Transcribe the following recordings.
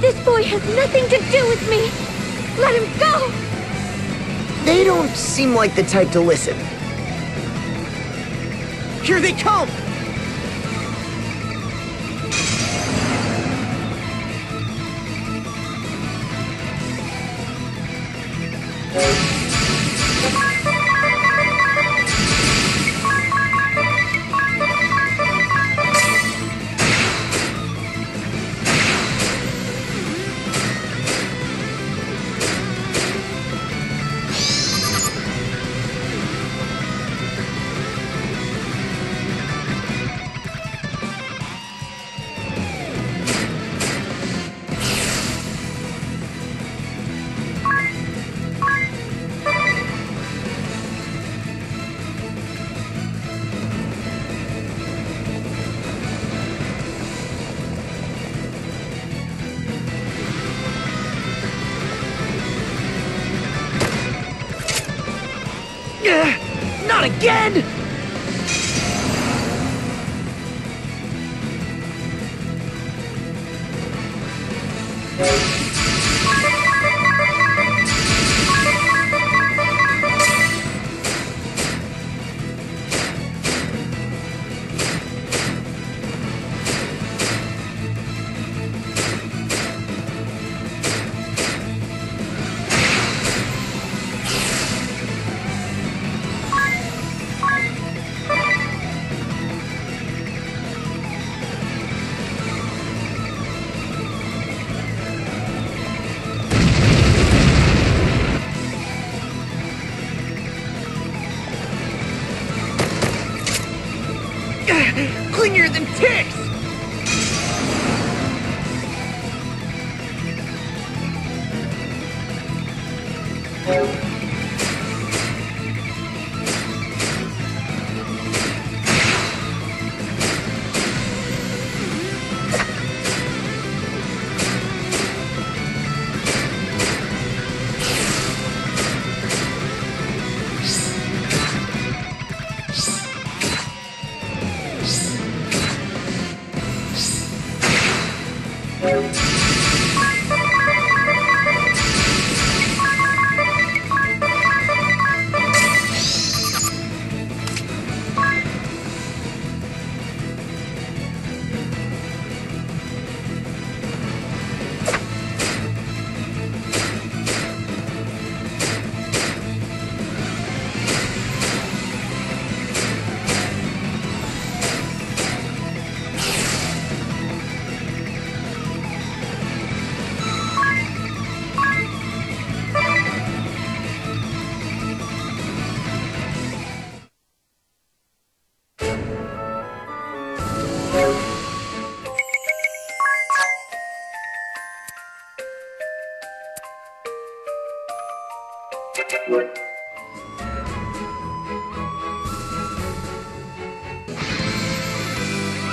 This boy has nothing to do with me! Let him go! They don't seem like the type to listen. Here they come! Again! Clingier than ticks!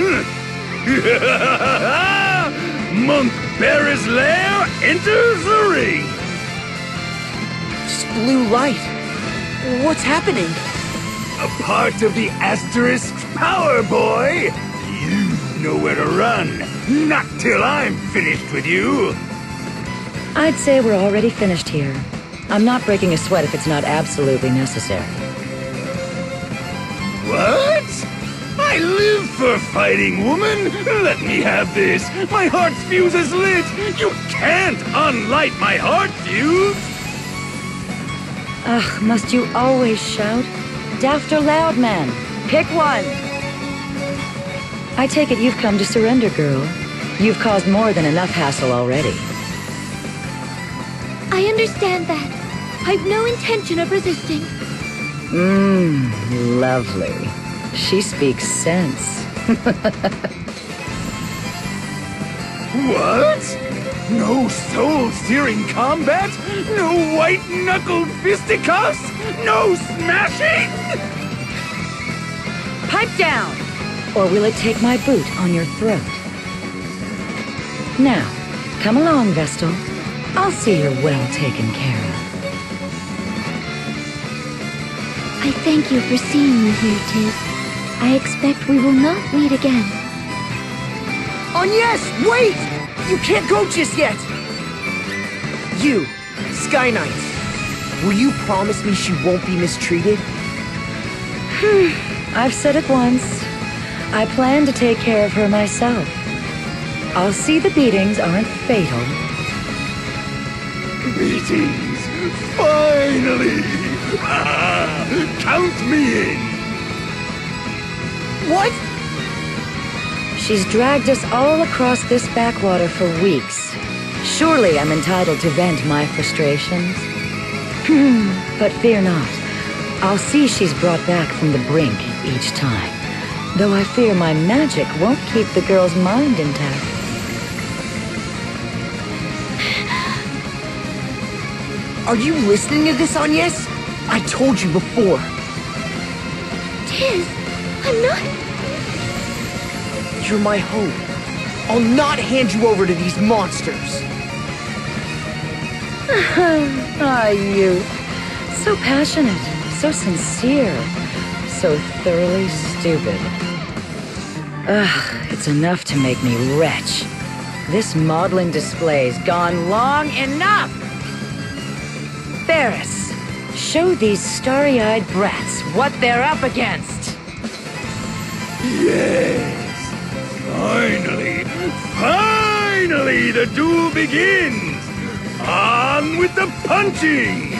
Monk Barras Lehr enters the ring! Just blue light. What's happening? A part of the Asterisk power, boy! You know where to run. Not till I'm finished with you. I'd say we're already finished here. I'm not breaking a sweat if it's not absolutely necessary. What? I live for fighting, woman! Let me have this! My heart's fuse is lit! You can't unlight my heart fuse! Ugh, must you always shout? Daft or loud, man? Pick one! I take it you've come to surrender, girl. You've caused more than enough hassle already. I understand that. I've no intention of resisting. Mmm, lovely. She speaks sense. What? No No soul-searing combat? No white-knuckled fisticuffs? No smashing? Pipe down! Or will it take my boot on your throat? Now, come along, Vestal. I'll see you're well taken care of. I thank you for seeing me here, Tiz. I expect we will not meet again. Agnes, wait! You can't go just yet! You, Sky Knight, will you promise me she won't be mistreated? Hmm, I've said it once. I plan to take care of her myself. I'll see the beatings aren't fatal. Beatings! Finally! Count me in! What? She's dragged us all across this backwater for weeks. Surely I'm entitled to vent my frustrations. Hmm. but fear not. I'll see she's brought back from the brink each time. Though I fear my magic won't keep the girl's mind intact. Are you listening to this, Agnes? I told you before. Tiz, I'm not... You're my hope. I'll not hand you over to these monsters. Ah, you. So passionate, so sincere, so thoroughly stupid. Ugh, it's enough to make me retch. This maudlin display's gone long enough! Barras, show these starry-eyed brats what they're up against! Yes! Finally! Finally the duel begins! On with the punching!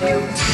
you.